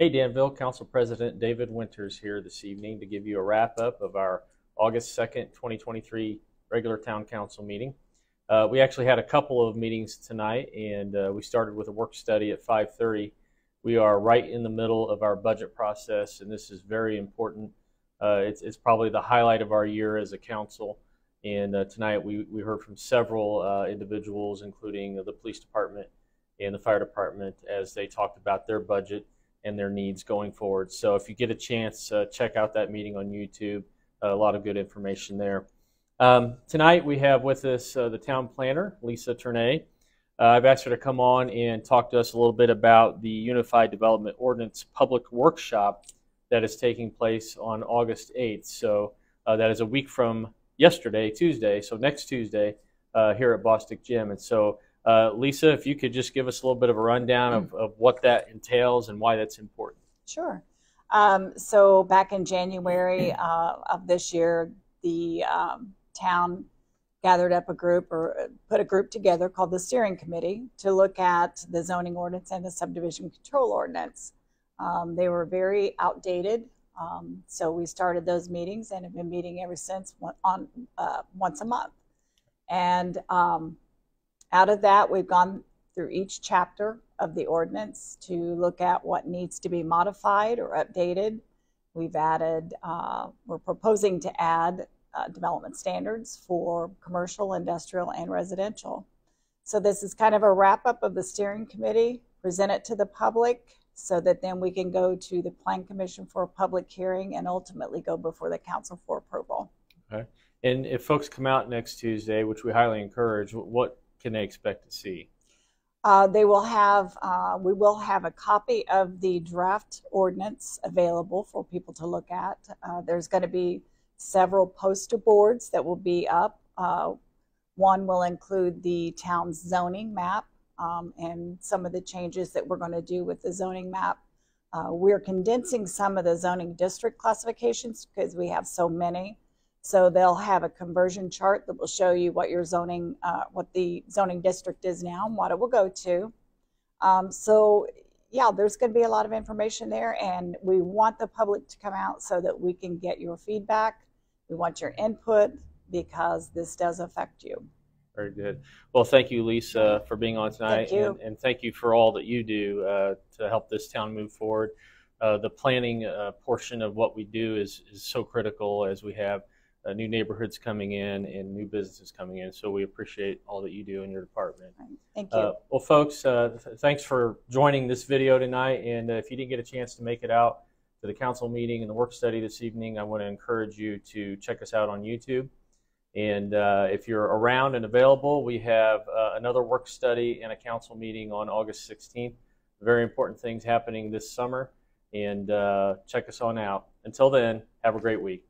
Hey, Danville, Council President David Winters here this evening to give you a wrap up of our August 2nd, 2023 regular town council meeting. Uh, we actually had a couple of meetings tonight, and uh, we started with a work study at 5:30. We are right in the middle of our budget process, and this is very important. Uh, it's, it's probably the highlight of our year as a council. And uh, tonight we, we heard from several uh, individuals, including the police department and the fire department, as they talked about their budget and their needs going forward. So if you get a chance, uh, check out that meeting on YouTube. a lot of good information there. Um, tonight we have with us uh, the town planner, Lisa Ternay. Uh, I've asked her to come on and talk to us a little bit about the Unified Development Ordinance Public Workshop that is taking place on August 8th. So uh, that is a week from yesterday, Tuesday, so next Tuesday uh, here at Bostic Gym. And so, uh, Lisa, if you could just give us a little bit of a rundown of, of what that entails and why that's important. Sure. Um, so back in January uh, of this year, the um, town gathered up a group or uh, put a group together called the steering committee to look at the zoning ordinance and the subdivision control ordinance. Um, they were very outdated, um, so we started those meetings and have been meeting ever since on uh, once a month. And um, out of that, we've gone through each chapter of the ordinance to look at what needs to be modified or updated. We've added, uh, we're proposing to add uh, development standards for commercial, industrial, and residential. So this is kind of a wrap up of the steering committee, present it to the public so that then we can go to the plan commission for a public hearing and ultimately go before the council for approval. Okay. And if folks come out next Tuesday, which we highly encourage, what can they expect to see? Uh, they will have, uh, we will have a copy of the draft ordinance available for people to look at. Uh, there's going to be several poster boards that will be up. Uh, one will include the town's zoning map um, and some of the changes that we're going to do with the zoning map. Uh, we're condensing some of the zoning district classifications because we have so many. So they'll have a conversion chart that will show you what your zoning, uh, what the zoning district is now and what it will go to. Um, so yeah, there's going to be a lot of information there, and we want the public to come out so that we can get your feedback we want your input because this does affect you. Very good. Well, thank you, Lisa, for being on tonight. Thank you. And, and thank you for all that you do uh, to help this town move forward. Uh, the planning uh, portion of what we do is, is so critical as we have uh, new neighborhoods coming in and new businesses coming in. So we appreciate all that you do in your department. Thank you. Uh, well, folks, uh, th thanks for joining this video tonight. And if you didn't get a chance to make it out, to the council meeting and the work study this evening, I want to encourage you to check us out on YouTube. And uh, if you're around and available, we have uh, another work study and a council meeting on August 16th. Very important things happening this summer. And uh, check us on out. Until then, have a great week.